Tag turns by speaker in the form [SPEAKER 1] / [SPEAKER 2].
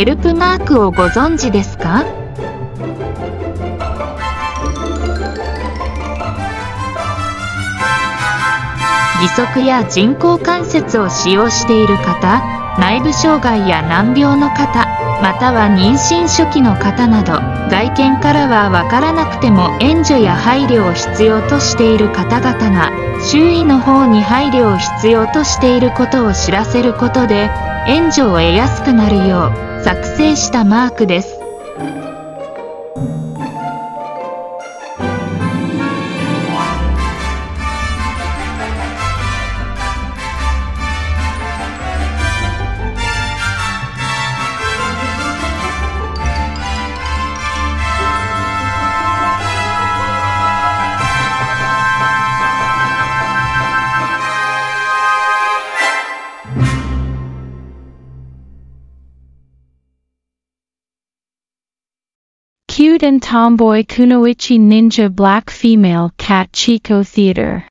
[SPEAKER 1] ヘルプマークをご存知ですか？義足や人工関節を使用している方内部障害や難病の方または妊娠初期の方など外見からは分からなくても援助や配慮を必要としている方々が周囲の方に配慮を必要としていることを知らせることで援助を得やすくなるよう作成したマークです。
[SPEAKER 2] Cute and tomboy Kunoichi Ninja Black Female Cat Chico Theater